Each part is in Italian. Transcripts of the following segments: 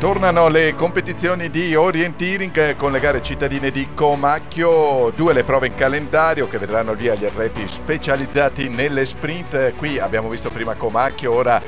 Tornano le competizioni di orienteering con le gare cittadine di Comacchio, due le prove in calendario che vedranno via gli atleti specializzati nelle sprint. Qui abbiamo visto prima Comacchio, ora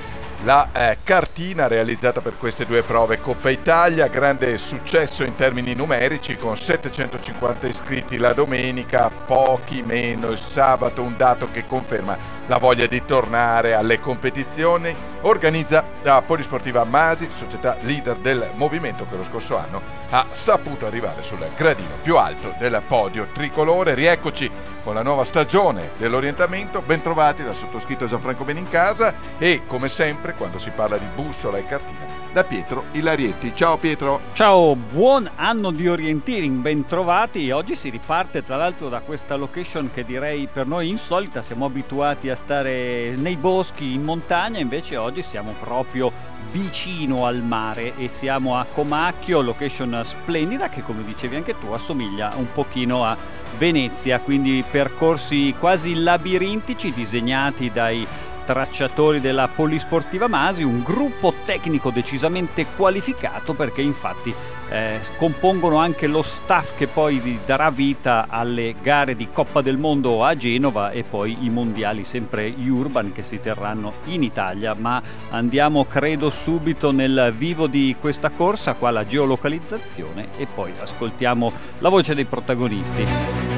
la eh, cartina realizzata per queste due prove Coppa Italia, grande successo in termini numerici con 750 iscritti la domenica, pochi meno il sabato, un dato che conferma la voglia di tornare alle competizioni. Organizza la Polisportiva Masi, società leader del movimento che lo scorso anno ha saputo arrivare sul gradino più alto del podio tricolore. Rieccoci con la nuova stagione dell'orientamento, ben trovati dal sottoscritto Gianfranco Benincasa e come sempre quando si parla di bussola e cartina da Pietro Ilarietti. Ciao Pietro. Ciao, buon anno di orienteering, ben trovati. Oggi si riparte tra l'altro da questa location che direi per noi insolita, siamo abituati a stare nei boschi, in montagna, invece oggi siamo proprio vicino al mare e siamo a Comacchio, location splendida che come dicevi anche tu assomiglia un pochino a Venezia, quindi percorsi quasi labirintici disegnati dai tracciatori della Polisportiva Masi, un gruppo tecnico decisamente qualificato perché infatti eh, compongono anche lo staff che poi darà vita alle gare di Coppa del Mondo a Genova e poi i mondiali sempre urban che si terranno in Italia, ma andiamo credo subito nel vivo di questa corsa, qua la geolocalizzazione e poi ascoltiamo la voce dei protagonisti.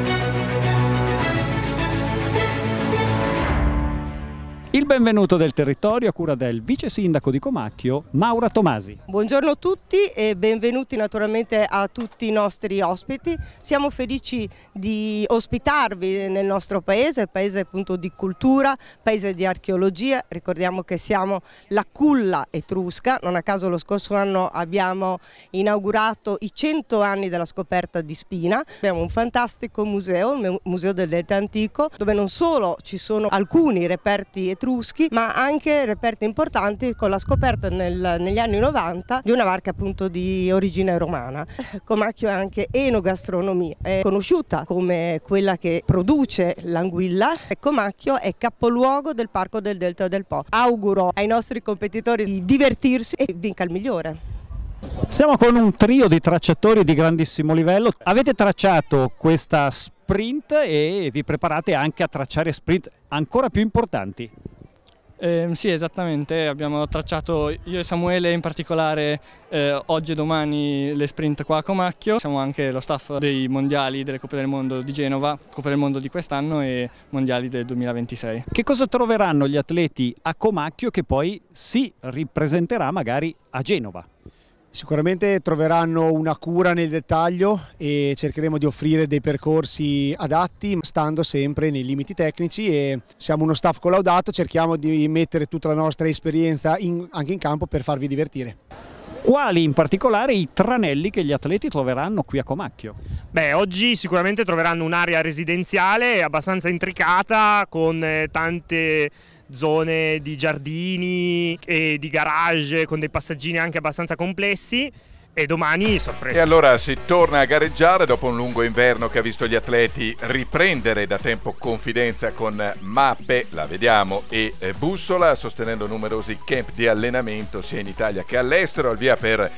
Il benvenuto del territorio a cura del vice sindaco di Comacchio, Maura Tomasi. Buongiorno a tutti e benvenuti naturalmente a tutti i nostri ospiti. Siamo felici di ospitarvi nel nostro paese, paese appunto di cultura, paese di archeologia. Ricordiamo che siamo la culla etrusca, non a caso lo scorso anno abbiamo inaugurato i 100 anni della scoperta di Spina. Abbiamo un fantastico museo, il Museo del Delta Antico, dove non solo ci sono alcuni reperti etruschi, etruschi ma anche reperti importanti con la scoperta nel, negli anni 90 di una barca appunto di origine romana. Comacchio è anche enogastronomia, è conosciuta come quella che produce l'anguilla e Comacchio è capoluogo del parco del Delta del Po. Auguro ai nostri competitori di divertirsi e vinca il migliore. Siamo con un trio di tracciatori di grandissimo livello. Avete tracciato questa sprint e vi preparate anche a tracciare sprint ancora più importanti. Eh, sì, esattamente, abbiamo tracciato io e Samuele in particolare eh, oggi e domani le sprint qua a Comacchio, siamo anche lo staff dei mondiali delle Coppe del Mondo di Genova, Coppe del Mondo di quest'anno e mondiali del 2026. Che cosa troveranno gli atleti a Comacchio che poi si ripresenterà magari a Genova? Sicuramente troveranno una cura nel dettaglio e cercheremo di offrire dei percorsi adatti stando sempre nei limiti tecnici e siamo uno staff collaudato, cerchiamo di mettere tutta la nostra esperienza in, anche in campo per farvi divertire. Quali in particolare i tranelli che gli atleti troveranno qui a Comacchio? Beh, oggi sicuramente troveranno un'area residenziale abbastanza intricata con eh, tante zone di giardini e di garage con dei passaggini anche abbastanza complessi e domani sorpresa. E allora si torna a gareggiare dopo un lungo inverno che ha visto gli atleti riprendere da tempo confidenza con mappe, la vediamo, e bussola, sostenendo numerosi camp di allenamento sia in Italia che all'estero, al via per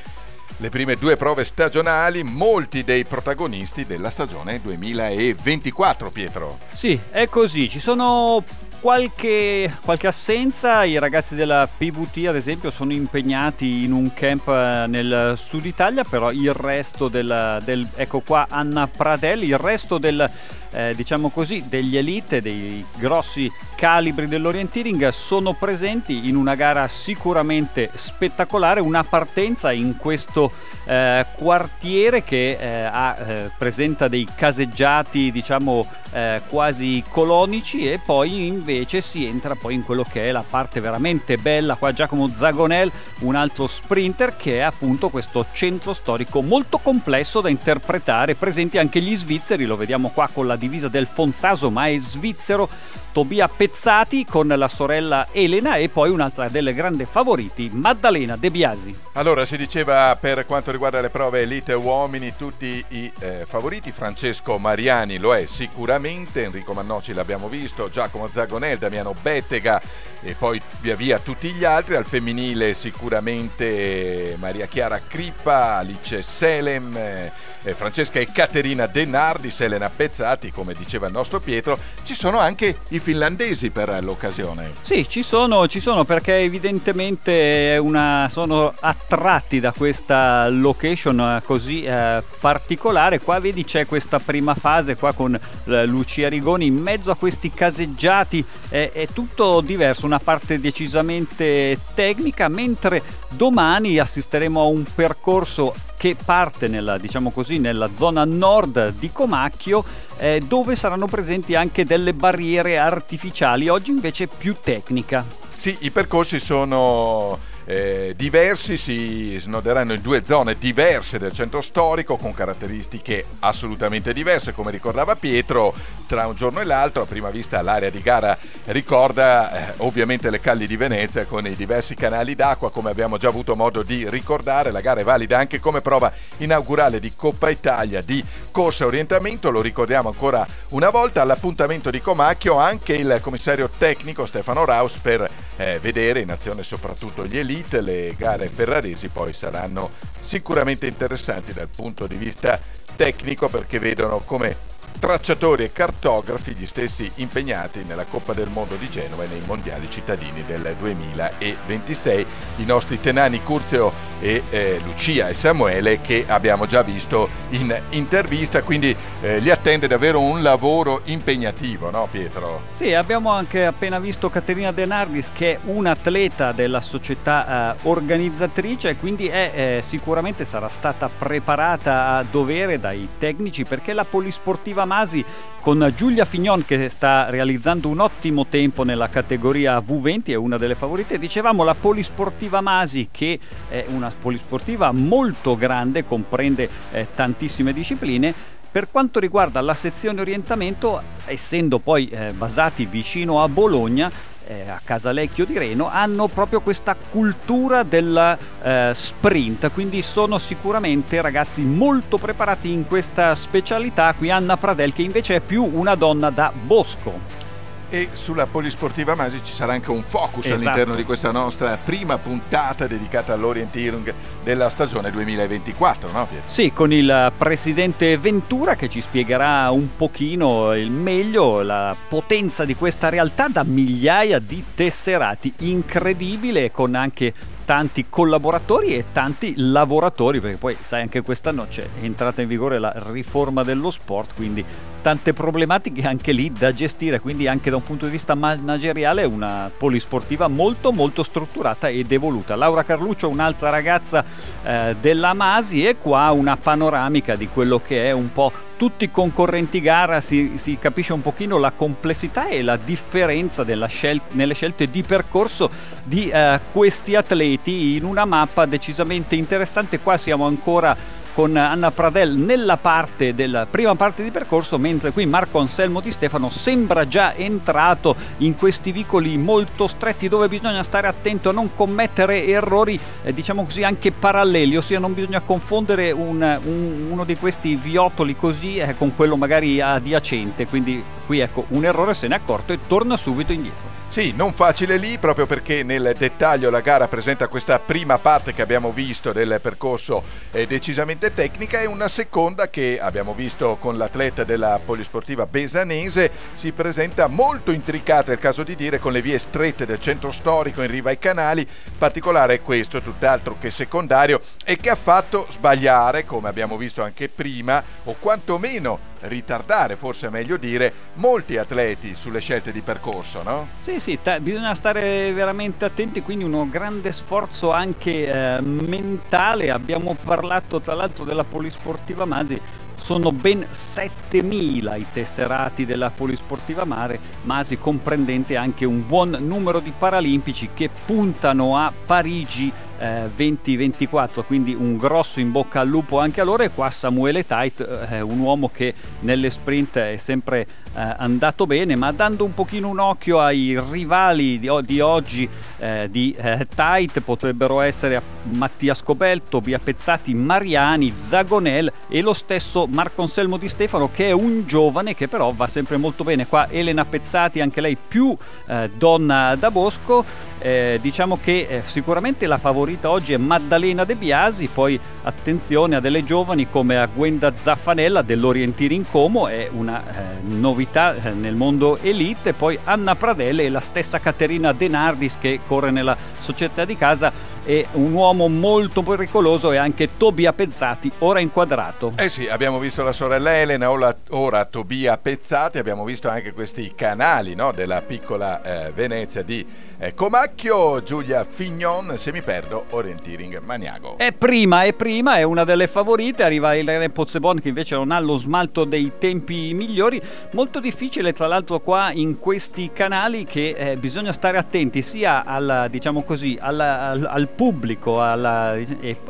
le prime due prove stagionali, molti dei protagonisti della stagione 2024, Pietro. Sì, è così, ci sono qualche, qualche, assenza, i ragazzi della PVT ad esempio sono impegnati in un camp eh, nel sud Italia, però il resto del, del ecco qua Anna Pradelli, il resto del eh, diciamo così, degli elite, dei grossi calibri dell'orienteering sono presenti in una gara sicuramente spettacolare, una partenza in questo eh, quartiere che eh, ha, eh, presenta dei caseggiati diciamo eh, quasi colonici e poi invece si entra poi in quello che è la parte veramente bella qua Giacomo Zagonel un altro sprinter che è appunto questo centro storico molto complesso da interpretare presenti anche gli svizzeri lo vediamo qua con la divisa del Fonzaso ma è svizzero Tobia Pezzati con la sorella Elena e poi un'altra delle grandi favoriti, Maddalena De Biasi. Allora, si diceva per quanto riguarda le prove elite uomini, tutti i eh, favoriti, Francesco Mariani lo è sicuramente, Enrico Mannoci l'abbiamo visto, Giacomo Gonel, Damiano Bettega e poi via via tutti gli altri, al femminile sicuramente Maria Chiara Crippa, Alice Selem, eh, Francesca e Caterina Denardi, Selena Pezzati, come diceva il nostro Pietro, ci sono anche i finlandesi per l'occasione. Sì, ci sono, ci sono perché evidentemente una, sono attratti da questa location eh, così eh, particolare. Qua vedi c'è questa prima fase qua con eh, Lucia Rigoni in mezzo a questi caseggiati, è, è tutto diverso, una parte decisamente tecnica, mentre domani assisteremo a un percorso che parte nella, diciamo così, nella zona nord di Comacchio eh, dove saranno presenti anche delle barriere artificiali, oggi invece più tecnica. Sì, i percorsi sono eh, diversi, si snoderanno in due zone diverse del centro storico con caratteristiche assolutamente diverse, come ricordava Pietro, tra un giorno e l'altro a prima vista l'area di gara ricorda eh, ovviamente le calli di Venezia con i diversi canali d'acqua, come abbiamo già avuto modo di ricordare, la gara è valida anche come prova inaugurale di Coppa Italia di corsa orientamento, lo ricordiamo ancora una volta all'appuntamento di Comacchio anche il commissario tecnico Stefano Raus per eh, vedere in azione soprattutto gli elite, le gare ferraresi poi saranno sicuramente interessanti dal punto di vista tecnico perché vedono come tracciatori e cartografi, gli stessi impegnati nella Coppa del Mondo di Genova e nei mondiali cittadini del 2026. I nostri tenani Curzio e eh, Lucia e Samuele che abbiamo già visto in intervista, quindi eh, li attende davvero un lavoro impegnativo, no Pietro? Sì, abbiamo anche appena visto Caterina De Nardis che è un atleta della società eh, organizzatrice e quindi è, eh, sicuramente sarà stata preparata a dovere dai tecnici perché la polisportiva Masi con Giulia Fignon che sta realizzando un ottimo tempo nella categoria V20, è una delle favorite. Dicevamo la Polisportiva Masi che è una polisportiva molto grande, comprende eh, tantissime discipline. Per quanto riguarda la sezione orientamento, essendo poi eh, basati vicino a Bologna, eh, a Casalecchio di Reno hanno proprio questa cultura del eh, sprint, quindi sono sicuramente ragazzi molto preparati in questa specialità. Qui Anna Pradel che invece è più una donna da bosco e sulla Polisportiva Masi ci sarà anche un focus esatto. all'interno di questa nostra prima puntata dedicata all'orienteering della stagione 2024, no Pietro? Sì, con il presidente Ventura che ci spiegherà un pochino il meglio, la potenza di questa realtà da migliaia di tesserati, incredibile con anche tanti collaboratori e tanti lavoratori, perché poi sai anche quest'anno c'è entrata in vigore la riforma dello sport, quindi tante problematiche anche lì da gestire, quindi anche da un punto di vista manageriale una polisportiva molto molto strutturata ed evoluta. Laura Carluccio, un'altra ragazza eh, della Masi e qua una panoramica di quello che è un po' tutti i concorrenti gara si, si, capisce un pochino la complessità e la differenza scel- nelle scelte di percorso di eh, questi atleti in una mappa decisamente interessante. Qua siamo ancora con Anna Pradel nella parte della prima parte di percorso, mentre qui Marco Anselmo Di Stefano sembra già entrato in questi vicoli molto stretti dove bisogna stare attento a non commettere errori, eh, diciamo così, anche paralleli, ossia non bisogna confondere un, un, uno di questi viottoli così eh, con quello magari adiacente, quindi qui ecco un errore se ne è accorto e torna subito indietro. Sì, non facile lì proprio perché nel dettaglio la gara presenta questa prima parte che abbiamo visto del percorso eh, decisamente tecnica e una seconda che abbiamo visto con l'atleta della polisportiva besanese. Si presenta molto intricata, è il caso di dire, con le vie strette del centro storico in riva ai canali, particolare è questo, tutt'altro che secondario e che ha fatto sbagliare, come abbiamo visto anche prima, o quantomeno ritardare, forse è meglio dire, molti atleti sulle scelte di percorso, no? Sì, sì, t- bisogna stare veramente attenti, quindi uno grande sforzo anche eh, mentale. Abbiamo parlato tra l'altro della polisportiva Masi, sono ben 7.000 i tesserati della Polisportiva Mare, Masi comprendente anche un buon numero di paralimpici che puntano a Parigi eh, 2024, quindi un grosso in bocca al lupo anche a loro. E qua Samuele Tait, eh, un uomo che nelle sprint è sempre andato bene, ma dando un pochino un occhio ai rivali di, di oggi eh, di eh, Tait potrebbero essere Mattia Scobel, Tobia Pezzati, Mariani, Zagonel e lo stesso Marco Anselmo Di Stefano che è un giovane che però va sempre molto bene. Qua Elena Pezzati, anche lei più eh, donna da bosco, eh, diciamo che eh, sicuramente la favorita oggi è Maddalena De Biasi, poi attenzione a delle giovani come a Gwenda Zaffanella dell'Orientiering Como, è una eh, novità eh, nel mondo elite, poi Anna Pradelle e la stessa Caterina Denardis che corre nella società di casa e un uomo molto pericoloso è anche Tobia Pezzati, ora inquadrato. Eh sì, abbiamo visto la sorella Elena, ora, ora Tobia Pezzati, abbiamo visto anche questi canali no, della piccola eh, Venezia di eh, Comacchio, Giulia Fignon, se mi perdo, Orientiering Maniago. È prima, è prima, è una delle favorite, arriva il Re Pozzebon che invece non ha lo smalto dei tempi migliori, molto difficile tra l'altro qua in questi canali che eh, bisogna stare attenti sia al, diciamo così, al, al, al pubblico alla,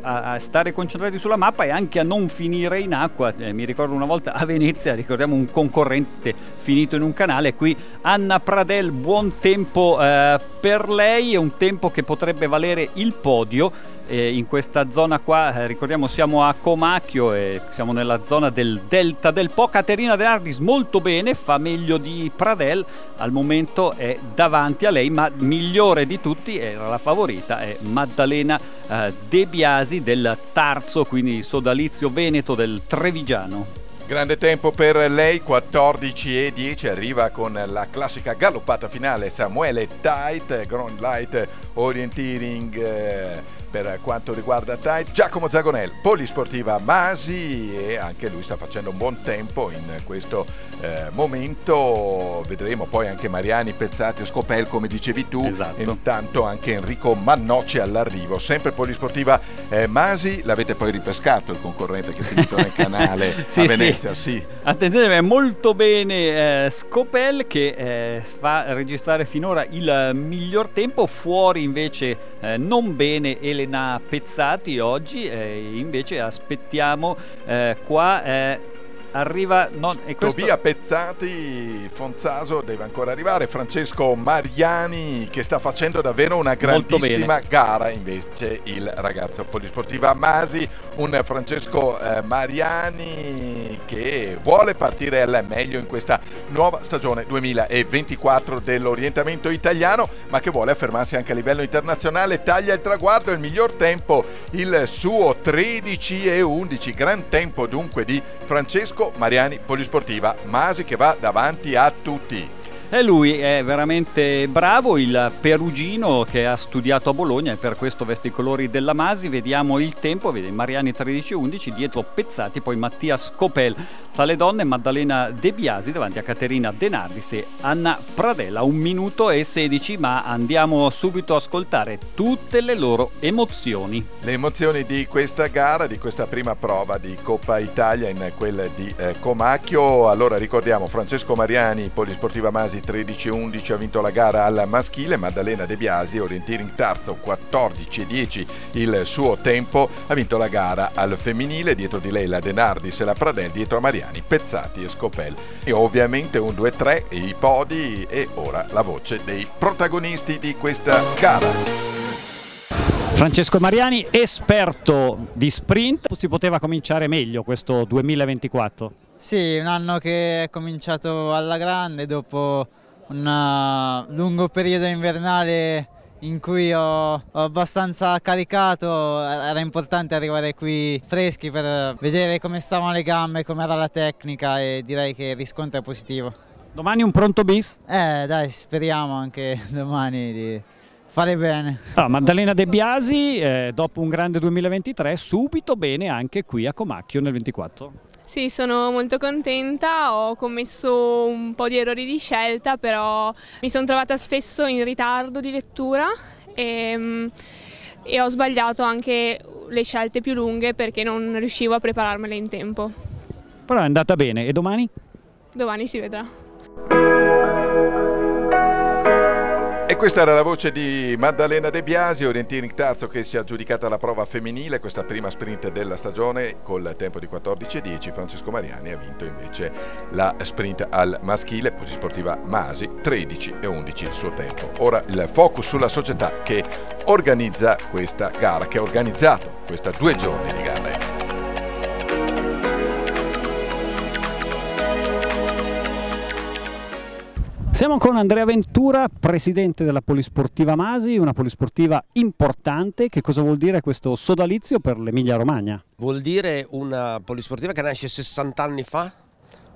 a, a, stare concentrati sulla mappa e anche a non finire in acqua. Eh, mi ricordo una volta a Venezia, ricordiamo un concorrente finito in un canale, qui Anna Pradel, buon tempo eh, per lei, è un tempo che potrebbe valere il podio eh, in questa zona qua, eh, ricordiamo siamo a Comacchio e siamo nella zona del delta del Po, Caterina De Ardis molto bene, fa meglio di Pradel, al momento è davanti a lei, ma migliore di tutti, era la favorita, è Maddalena eh, De Biasi del Tarzo, quindi sodalizio veneto del Trevigiano. Grande tempo per lei, 14 e 10, arriva con la classica galoppata finale Samuele Tight, Ground Light Orienteering eh, per quanto riguarda Tide, Giacomo Zagonel, polisportiva Masi e anche lui sta facendo un buon tempo in questo eh, momento, vedremo poi anche Mariani, Pezzati e Scopel come dicevi tu, esatto. intanto anche Enrico Mannoce all'arrivo, sempre polisportiva eh, Masi, l'avete poi ripescato il concorrente che è finito nel canale sì, a Venezia, sì. sì. Attenzione, molto bene eh, Scopel che eh, fa registrare finora il miglior tempo, fuori invece eh, non bene Elena Elena Pezzati oggi e invece aspettiamo eh, qua eh, arriva non, e questo... Tobia Pezzati Fonzaso deve ancora arrivare Francesco Mariani che sta facendo davvero una grandissima gara invece il ragazzo polisportiva Masi un Francesco eh, Mariani che vuole partire al meglio in questa nuova stagione 2024 dell'orientamento italiano ma che vuole affermarsi anche a livello internazionale taglia il traguardo il miglior tempo il suo 13 e 11 gran tempo dunque di Francesco Mariani Polisportiva, Masi che va davanti a tutti. E lui è veramente bravo, il perugino che ha studiato a Bologna e per questo veste i colori della Masi. Vediamo il tempo, vedi Mariani 13-11, dietro Pezzati, poi Mattia Scopel. Tra le donne Maddalena De Biasi davanti a Caterina Denardis e Anna Pradella. Un minuto e 16, ma andiamo subito a ascoltare tutte le loro emozioni. Le emozioni di questa gara, di questa prima prova di Coppa Italia in quella di eh, Comacchio. Allora ricordiamo Francesco Mariani, Polisportiva Masi Biasi 13-11 ha vinto la gara al maschile, Maddalena De Biasi, orientiering terzo 14-10 il suo tempo, ha vinto la gara al femminile, dietro di lei la Denardis e la Pradel, dietro a Mariani, Pezzati e Scopel. E ovviamente un 2-3 i podi e ora la voce dei protagonisti di questa gara. Francesco Mariani, esperto di sprint, si poteva cominciare meglio questo 2024? Sì, un anno che è cominciato alla grande dopo un uh, lungo periodo invernale in cui ho, ho, abbastanza caricato, era importante arrivare qui freschi per vedere come stavano le gambe, come era la tecnica e direi che il riscontro è positivo. Domani un pronto bis? Eh dai, speriamo anche domani di fare bene. Ah, Maddalena De Biasi, eh, dopo un grande 2023, subito bene anche qui a Comacchio nel 24. Sì, sono molto contenta, ho commesso un po' di errori di scelta, però mi sono trovata spesso in ritardo di lettura e, mm, e ho sbagliato anche le scelte più lunghe perché non riuscivo a prepararmele in tempo. Però è andata bene, e domani? Domani si vedrà Questa era la voce di Maddalena De Biasi, orienteering terzo che si è aggiudicata la prova femminile, questa prima sprint della stagione col tempo di 14.10. Francesco Mariani ha vinto invece la sprint al maschile, Sportiva Masi 13 e 11 il suo tempo. Ora il focus sulla società che organizza questa gara, che ha organizzato questa due giorni di gare. Siamo con Andrea Ventura, presidente della Polisportiva Masi, una polisportiva importante. Che cosa vuol dire questo sodalizio per l'Emilia Romagna? Vuol dire una polisportiva che nasce 60 anni fa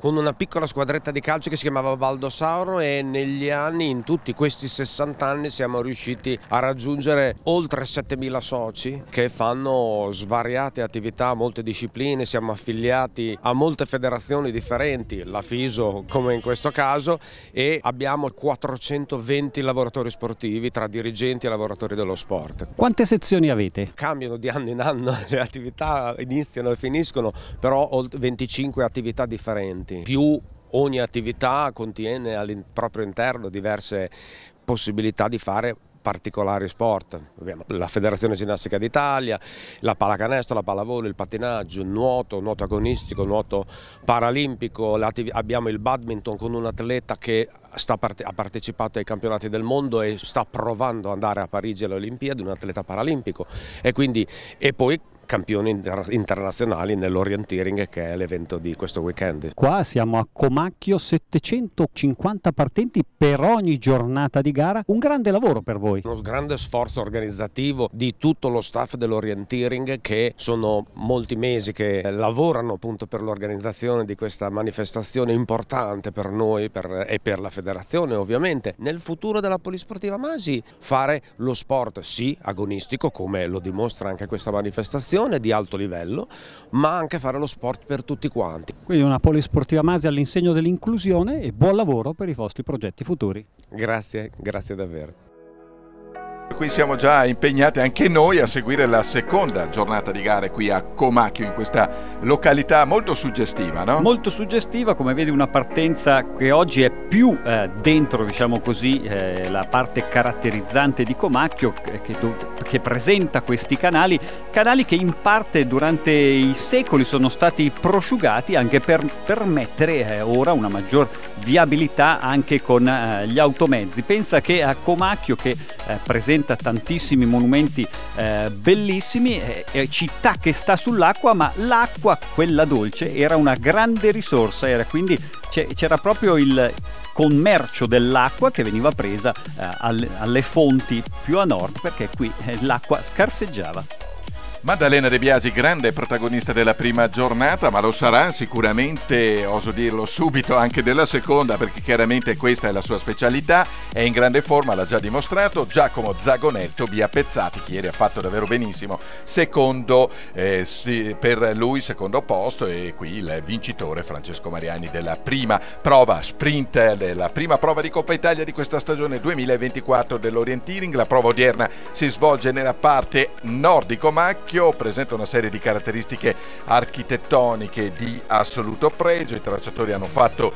con una piccola squadretta di calcio che si chiamava Baldosauro e negli anni, in tutti questi 60 anni, siamo riusciti a raggiungere oltre 7000 soci che fanno svariate attività, molte discipline, siamo affiliati a molte federazioni differenti, la FISO come in questo caso, e abbiamo 420 lavoratori sportivi tra dirigenti e lavoratori dello sport. Quante sezioni avete? Cambiano di anno in anno, le attività iniziano e finiscono, però 25 attività differenti clienti, più ogni attività contiene al proprio interno diverse possibilità di fare particolari sport. Abbiamo la Federazione Ginnastica d'Italia, la pallacanestro, la pallavolo, il pattinaggio, il nuoto, nuoto agonistico, nuoto paralimpico, abbiamo il badminton con un atleta che parte ha partecipato ai campionati del mondo e sta provando ad andare a Parigi alle Olimpiadi, un atleta paralimpico e, quindi, e poi campioni internazionali nell'orienteering che è l'evento di questo weekend. Qua siamo a Comacchio, 750 partenti per ogni giornata di gara, un grande lavoro per voi. Uno grande sforzo organizzativo di tutto lo staff dell'orienteering che sono molti mesi che lavorano appunto per l'organizzazione di questa manifestazione importante per noi per, e per la federazione ovviamente. Nel futuro della Polisportiva Masi fare lo sport sì agonistico come lo dimostra anche questa manifestazione formazione di alto livello, ma anche fare lo sport per tutti quanti. Quindi una polisportiva Masi all'insegno dell'inclusione e buon lavoro per i vostri progetti futuri. Grazie, grazie davvero. Qui siamo già impegnati anche noi a seguire la seconda giornata di gare qui a Comacchio, in questa località molto suggestiva, no? Molto suggestiva, come vedi una partenza che oggi è più eh, dentro, diciamo così, eh, la parte caratterizzante di Comacchio, eh, che, che, presenta questi canali, canali che in parte durante i secoli sono stati prosciugati anche per permettere eh, ora una maggior viabilità anche con eh, gli automezzi. Pensa che a Comacchio, che eh, presenta presenta tantissimi monumenti eh, bellissimi, eh, città che sta sull'acqua, ma l'acqua, quella dolce, era una grande risorsa, era quindi c'era proprio il commercio dell'acqua che veniva presa eh, alle, alle fonti più a nord perché qui eh, l'acqua scarseggiava. Maddalena De Biasi, grande protagonista della prima giornata, ma lo sarà sicuramente, oso dirlo subito, anche della seconda, perché chiaramente questa è la sua specialità, è in grande forma, l'ha già dimostrato, Giacomo Zagonetto, Bia Pezzati, che ieri ha fatto davvero benissimo, secondo eh, sì, per lui, secondo posto, e qui il vincitore Francesco Mariani della prima prova sprint, della prima prova di Coppa Italia di questa stagione 2024 dell'Orienteering, la prova odierna si svolge nella parte nord Pinocchio presenta una serie di caratteristiche architettoniche di assoluto pregio, i tracciatori hanno fatto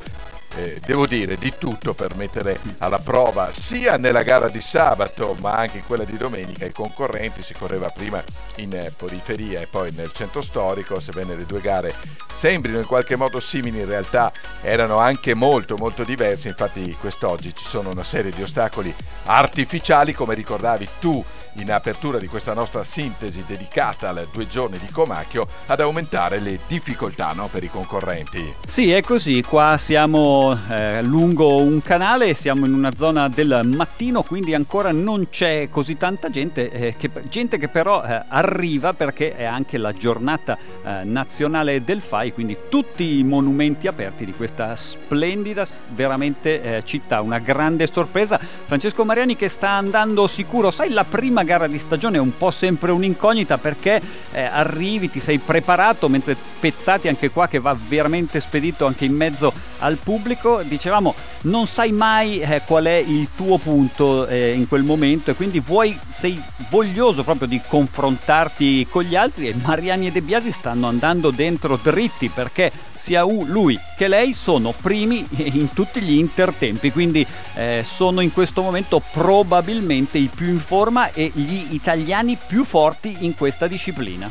eh, devo dire di tutto per mettere alla prova sia nella gara di sabato ma anche in quella di domenica i concorrenti. Si correva prima in eh, periferia e poi nel centro storico sebbene le due gare sembrino in qualche modo simili in realtà erano anche molto molto diverse. Infatti quest'oggi ci sono una serie di ostacoli artificiali come ricordavi tu in apertura di questa nostra sintesi dedicata alle due giorni di Comacchio ad aumentare le difficoltà no, per i concorrenti. Sì, è così, qua siamo eh, lungo un canale, siamo in una zona del mattino, quindi ancora non c'è così tanta gente, eh, che, gente che però eh, arriva perché è anche la giornata eh, nazionale del FAI, quindi tutti i monumenti aperti di questa splendida veramente eh, città, una grande sorpresa. Francesco Mariani che sta andando sicuro, sai la prima gara di stagione è un po' sempre un'incognita perché eh, arrivi, ti sei preparato, mentre Pezzati anche qua che va veramente spedito anche in mezzo al pubblico. Dicevamo non sai mai eh, qual è il tuo punto eh, in quel momento e quindi vuoi, sei voglioso proprio di confrontarti con gli altri e Mariani e De Biasi stanno andando dentro dritti perché sia lui che lei sono primi in tutti gli intertempi, quindi eh, sono in questo momento probabilmente i più in forma e gli italiani più forti in questa disciplina.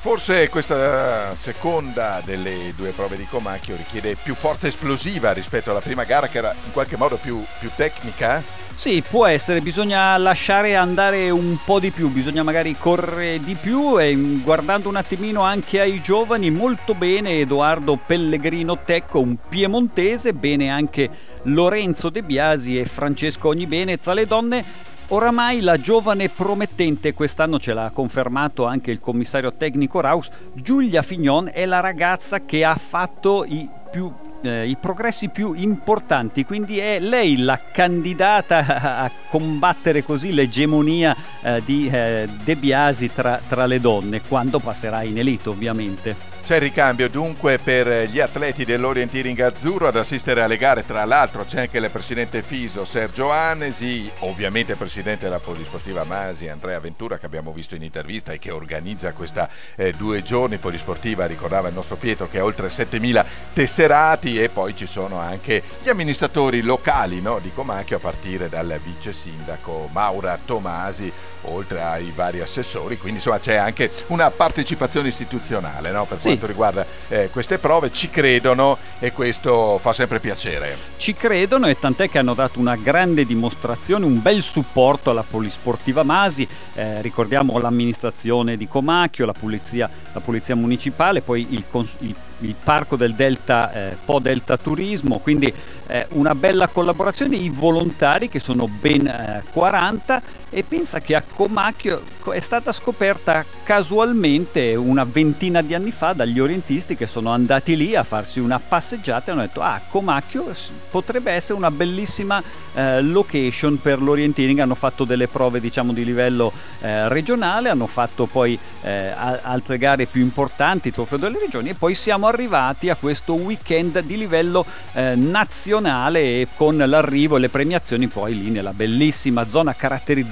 Forse questa seconda delle due prove di Comacchio richiede più forza esplosiva rispetto alla prima gara che era in qualche modo più, più tecnica? Sì, può essere, bisogna lasciare andare un po' di più, bisogna magari correre di più e guardando un attimino anche ai giovani, molto bene Edoardo Pellegrino Tecco, un piemontese, bene anche Lorenzo De Biasi e Francesco Ognibene tra le donne Oramai la giovane promettente, quest'anno ce l'ha confermato anche il commissario tecnico Raus, Giulia Fignon è la ragazza che ha fatto i più eh, i progressi più importanti, quindi è lei la candidata a combattere così l'egemonia eh, di eh, De Biasi tra, tra le donne, quando passerà in elite ovviamente. C'è ricambio dunque per gli atleti dell'Orienteering Azzurro ad assistere alle gare, tra l'altro c'è anche il presidente Fiso Sergio Anesi, ovviamente presidente della Polisportiva Masi Andrea Ventura che abbiamo visto in intervista e che organizza questa eh, due giorni Polisportiva, ricordava il nostro Pietro che ha oltre 7000 tesserati e poi ci sono anche gli amministratori locali no, di Comacchio a partire dal vice sindaco Maura Tomasi oltre ai vari assessori, quindi insomma c'è anche una partecipazione istituzionale no, per sì. Quanto riguarda eh, queste prove, ci credono e questo fa sempre piacere. Ci credono e tant'è che hanno dato una grande dimostrazione, un bel supporto alla Polisportiva Masi, eh, ricordiamo l'amministrazione di Comacchio, la polizia, la polizia municipale, poi il, il il parco del Delta eh, Po Delta Turismo, quindi eh, una bella collaborazione, i volontari che sono ben eh, 40 e pensa che a Comacchio è stata scoperta casualmente una ventina di anni fa dagli orientisti che sono andati lì a farsi una passeggiata e hanno detto ah Comacchio potrebbe essere una bellissima eh, location per l'orienteering hanno fatto delle prove diciamo di livello eh, regionale hanno fatto poi eh, altre gare più importanti trofeo delle regioni e poi siamo arrivati a questo weekend di livello eh, nazionale con l'arrivo e le premiazioni poi lì nella bellissima zona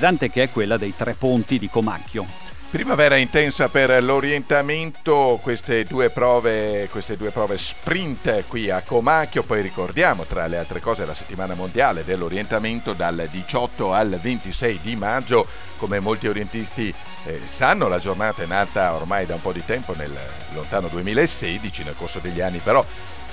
caratterizzante che è quella dei tre ponti di Comacchio. Primavera intensa per l'orientamento, queste due prove, queste due prove sprint qui a Comacchio, poi ricordiamo tra le altre cose la settimana mondiale dell'orientamento dal 18 al 26 di maggio, come molti orientisti eh, sanno la giornata è nata ormai da un po' di tempo nel lontano 2016, nel corso degli anni però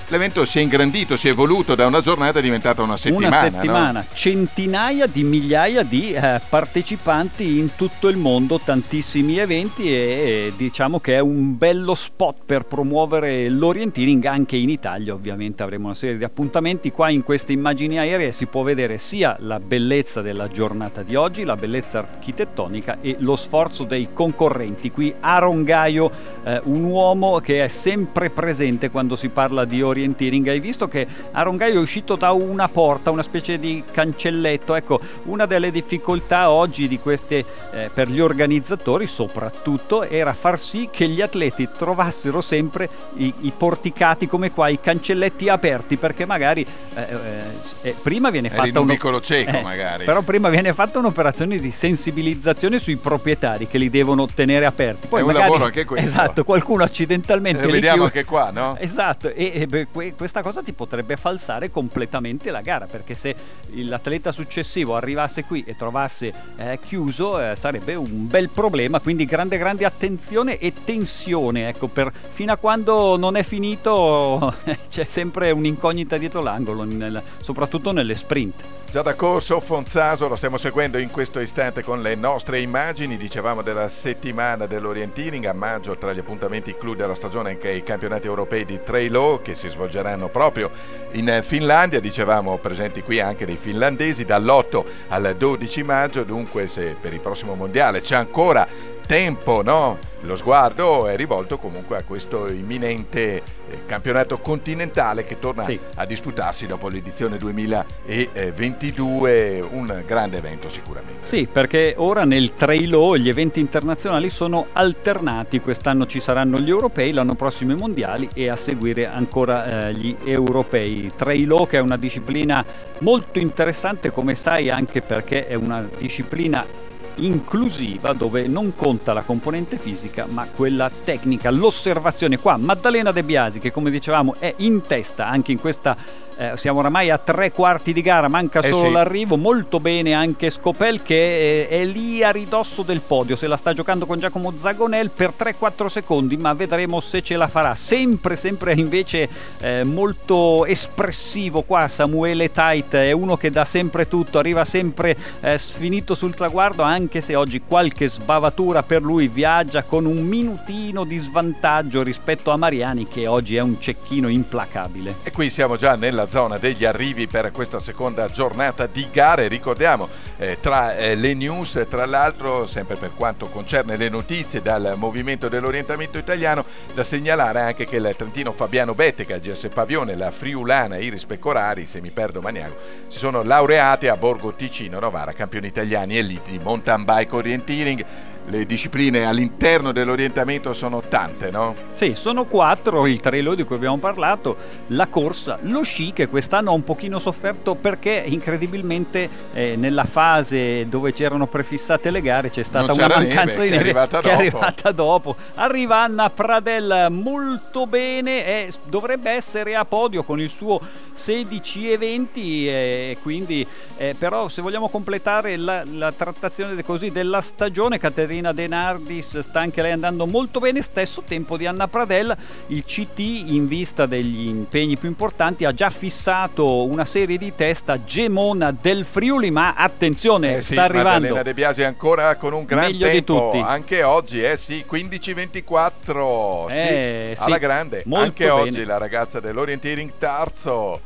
l'evento si è ingrandito, si è evoluto da una giornata è diventata una settimana. Una settimana, no? centinaia di migliaia di eh, partecipanti in tutto il mondo, tantissimi eventi e, e, diciamo che è un bello spot per promuovere l'orienteering anche in Italia. Ovviamente avremo una serie di appuntamenti qua in queste immagini aeree si può vedere sia la bellezza della giornata di oggi, la bellezza architettonica e lo sforzo dei concorrenti. Qui Aaron Gaio, eh, un uomo che è sempre presente quando si parla di orienteering orienteering, hai visto che Arongaio è uscito da una porta, una specie di cancelletto. Ecco, una delle difficoltà oggi di queste eh, per gli organizzatori soprattutto era far sì che gli atleti trovassero sempre i, i porticati come qua, i cancelletti aperti, perché magari eh, eh, eh prima viene fatta un piccolo cieco eh, magari. Però prima viene fatta un'operazione di sensibilizzazione sui proprietari che li devono tenere aperti. Poi è magari, un lavoro anche questo. Esatto, qualcuno accidentalmente lo vediamo anche qua, no? Esatto, e, e questa cosa ti potrebbe falsare completamente la gara perché se l'atleta successivo arrivasse qui e trovasse eh, chiuso eh, sarebbe un bel problema. Quindi grande grande attenzione e tensione ecco per, fino a quando non è finito c'è sempre un'incognita dietro l'angolo nel, soprattutto nelle sprint. Già da Corso Fonzaso lo stiamo seguendo in questo istante con le nostre immagini, dicevamo della settimana dell'orienteering, a maggio tra gli appuntamenti clou della stagione anche i campionati europei di trail che si svolgeranno proprio in Finlandia, dicevamo presenti qui anche dei finlandesi dall'8 al 12 maggio, dunque se per il prossimo mondiale c'è ancora tempo, no? Lo sguardo è rivolto comunque a questo imminente eh, campionato continentale che torna Sì. a disputarsi dopo l'edizione 2022, un grande evento sicuramente. Sì, perché ora nel trailo gli eventi internazionali sono alternati, quest'anno ci saranno gli europei, l'anno prossimo i mondiali e a seguire ancora eh, gli europei. Trailo che è una disciplina molto interessante come sai anche perché è una disciplina inclusiva dove non conta la componente fisica ma quella tecnica, l'osservazione. Qua Maddalena De Biasi che come dicevamo è in testa anche in questa eh, siamo oramai a tre quarti di gara, manca Eh solo sì. l'arrivo. Molto bene anche Scopel che è, è lì a ridosso del podio. Se la sta giocando con Giacomo Zagonel per 3-4 secondi, ma vedremo se ce la farà. Sempre, sempre invece eh, molto espressivo qua. Samuele Tait è uno che dà sempre tutto, arriva sempre eh, sfinito sul traguardo, anche se oggi qualche sbavatura per lui viaggia con un minutino di svantaggio rispetto a Mariani, che oggi è un cecchino implacabile. E qui siamo già nella zona degli arrivi per questa seconda giornata di gare. Ricordiamo eh, tra eh, le news, tra l'altro, sempre per quanto concerne le notizie dal movimento dell'orientamento italiano, da segnalare anche che il Trentino Fabiano Bettega, GS Pavione, la Friulana Iris Pecorari, se mi perdo Maniago, si sono laureati a Borgo Ticino Novara, campioni italiani elite di mountain bike orienteering. Le discipline all'interno dell'orientamento sono tante, no? Sì, sono quattro il trailo di cui abbiamo parlato, la corsa, lo sci che quest'anno ha un pochino sofferto perché incredibilmente eh, nella fase dove c'erano prefissate le gare c'è stata una mancanza neve, di che è neve arrivata che è arrivata dopo. Arriva Anna Pradel molto bene e dovrebbe essere a podio con il suo 16 eventi e quindi eh, però se vogliamo completare la, la trattazione così della stagione Caterina De Nardis sta anche lei andando molto bene stesso tempo di Anna Pradel. Il CT in vista degli impegni più importanti ha già fissato una serie di test a Gemona del Friuli ma attenzione Eh sì, sta arrivando. Maddalena De Biasi ancora con un gran Meglio di tempo, tutti. anche oggi, eh sì, 15-24, Eh, sì, alla sì, grande, anche bene. oggi la ragazza dell'orienteering Tarzo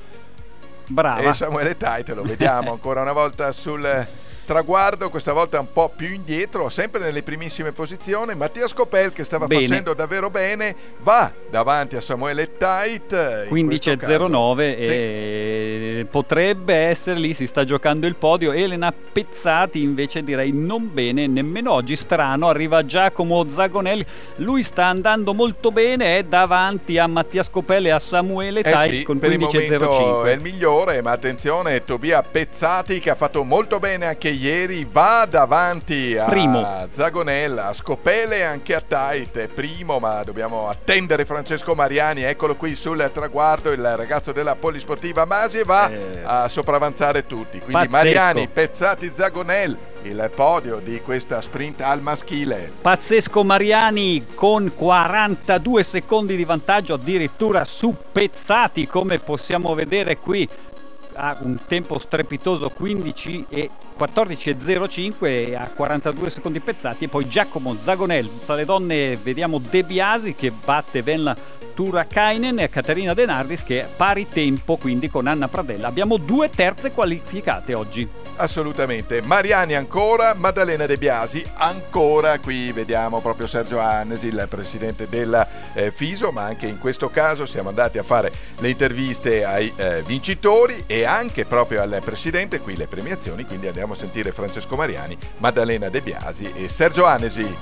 brava. E Samuele Tait, lo vediamo ancora una volta sul traguardo, questa volta un po' più indietro, sempre nelle primissime posizioni, Mattia Scopel che stava Bene. facendo davvero bene, va davanti a Samuele Tait, in questo caso. 15.09 Sì. e potrebbe essere lì, si sta giocando il podio. Elena Pezzati invece direi non bene nemmeno oggi, strano, arriva Giacomo Zagonelli, lui sta andando molto bene, è davanti a Mattia Scopelle e a Samuele Eh Tai sì, con per il momento è 15.05. il migliore, ma attenzione, Tobia Pezzati che ha fatto molto bene anche ieri, va davanti a Primo. Zagonella, a Scopele e anche a Tait, è primo, ma dobbiamo attendere Francesco Mariani, eccolo qui sul traguardo, il ragazzo della Polisportiva Masi e va Eh. a sopravvanzare tutti, quindi Pazzesco. Mariani, Pezzati, Zagonel, il podio di questa sprint al maschile. Pazzesco Mariani con 42 secondi di vantaggio addirittura su Pezzati come possiamo vedere qui ha un tempo strepitoso 15 e 14 e 05 a 42 secondi Pezzati e poi Giacomo Zagonel tra le donne vediamo De Biasi che batte Venla Turakainen e Caterina De Nardis che è pari tempo quindi con Anna Pradella abbiamo due terze qualificate oggi Assolutamente. Mariani ancora, Maddalena De Biasi ancora. Qui vediamo proprio Sergio Annesi, il presidente della eh, FISO, ma anche in questo caso siamo andati a fare le interviste ai eh, vincitori e anche proprio al presidente, qui le premiazioni, quindi andiamo a sentire Francesco Mariani, Maddalena De Biasi e Sergio Annesi.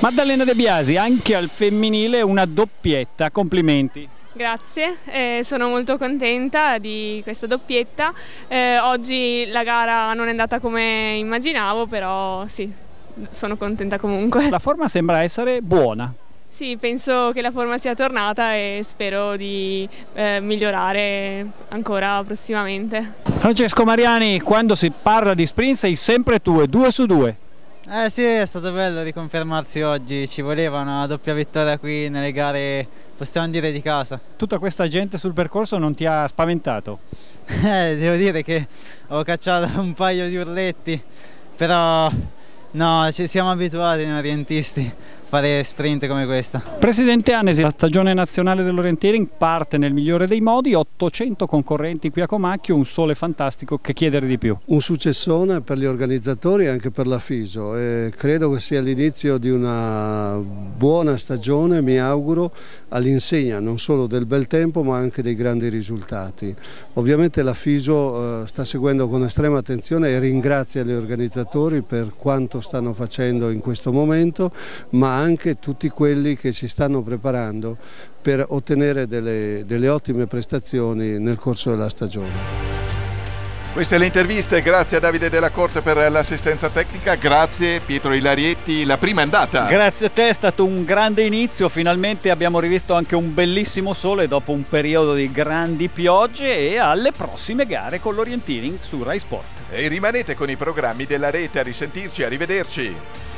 Maddalena De Biasi anche al femminile una doppietta complimenti Grazie, eh, sono molto contenta di questa doppietta. Eh, oggi la gara non è andata come immaginavo, però sì, sono contenta comunque. la forma sembra essere buona Sì, penso che la forma sia tornata e spero di eh, migliorare ancora prossimamente. Francesco Mariani, quando si parla di sprint sei sempre tu e due su due. Eh sì, è stato bello riconfermarsi oggi, ci voleva una doppia vittoria qui nelle gare, possiamo dire di casa. Tutta questa gente sul percorso non ti ha spaventato? Eh, devo dire che ho cacciato un paio di urletti, però no, ci siamo abituati noi orientisti. Fare sprint come questa. Presidente Anesi, la stagione nazionale dell'orienteering parte nel migliore dei modi, 800 concorrenti qui a Comacchio, un sole fantastico, che chiedere di più? Un successone per gli organizzatori e anche per la FISO e credo che sia l'inizio di una buona stagione, mi auguro, all'insegna non solo del bel tempo ma anche dei grandi risultati. Ovviamente la FISO eh, sta seguendo con estrema attenzione e ringrazia gli organizzatori per quanto stanno facendo in questo momento, ma anche tutti quelli che si stanno preparando per ottenere delle, delle ottime prestazioni nel corso della stagione. Queste le interviste, grazie a Davide Della Corte per l'assistenza tecnica, grazie Pietro Ilarietti, la prima è andata. Grazie a te, è stato un grande inizio, finalmente abbiamo rivisto anche un bellissimo sole dopo un periodo di grandi piogge e alle prossime gare con l'orienteering su Rai Sport. E rimanete con i programmi della rete, a risentirci, arrivederci. Pubblicità.